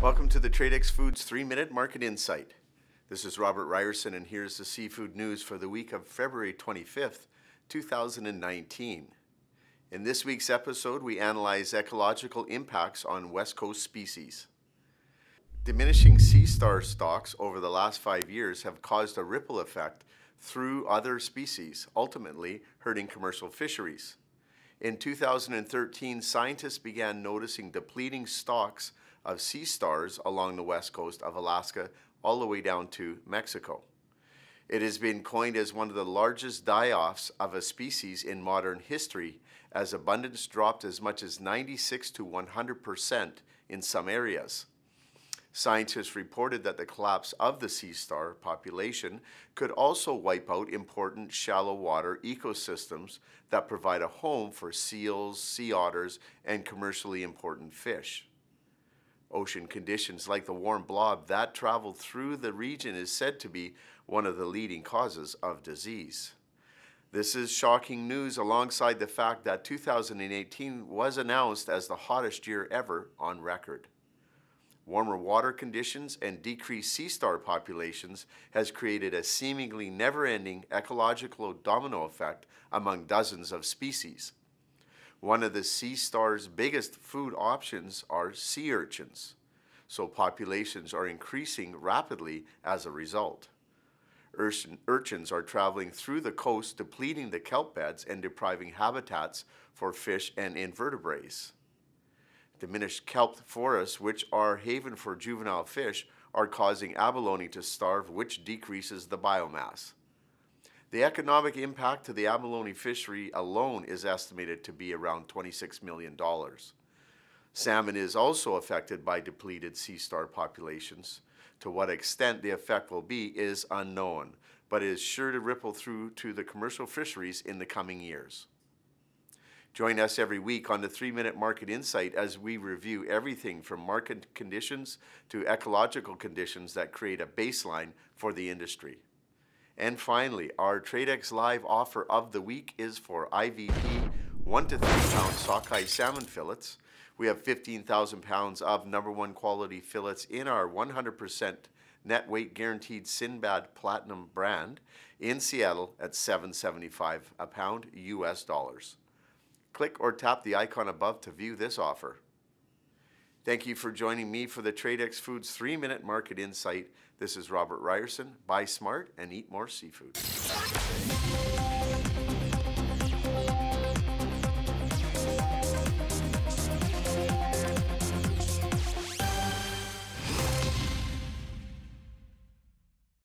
Welcome to the Tradex Foods 3 Minute Market Insight. This is Robert Reierson, and here's the seafood news for the week of February 25th, 2019. In this week's episode, we analyze ecological impacts on West Coast species. Diminishing sea star stocks over the last five years have caused a ripple effect through other species, ultimately hurting commercial fisheries. In 2013, scientists began noticing depleting stocks of sea stars along the west coast of Alaska all the way down to Mexico. It has been coined as one of the largest die-offs of a species in modern history as abundance dropped as much as 96 to 100% in some areas. Scientists reported that the collapse of the sea star population could also wipe out important shallow water ecosystems that provide a home for seals, sea otters, and commercially important fish. Ocean conditions like the warm blob that traveled through the region is said to be one of the leading causes of disease. This is shocking news alongside the fact that 2018 was announced as the hottest year ever on record. Warmer water conditions and decreased sea star populations has created a seemingly never-ending ecological domino effect among dozens of species. One of the sea star's biggest food options are sea urchins, so populations are increasing rapidly as a result. Urchin, urchins are traveling through the coast, depleting the kelp beds and depriving habitats for fish and invertebrates. Diminished kelp forests, which are haven for juvenile fish, are causing abalone to starve, which decreases the biomass. The economic impact to the abalone fishery alone is estimated to be around $26 million. Salmon is also affected by depleted sea star populations. To what extent the effect will be is unknown, but is sure to ripple through to the commercial fisheries in the coming years. Join us every week on the three minute market insight as we review everything from market conditions to ecological conditions that create a baseline for the industry. And finally, our TradeX Live offer of the week is for IVP 1 to 3 pound sockeye salmon fillets. We have 15,000 pounds of number one quality fillets in our 100% net weight guaranteed Sinbad Platinum brand in Seattle at 775 a pound US dollars. Click or tap the icon above to view this offer. Thank you for joining me for the TradeX Foods 3-Minute Market Insight. This is Robert Reierson. Buy smart and eat more seafood.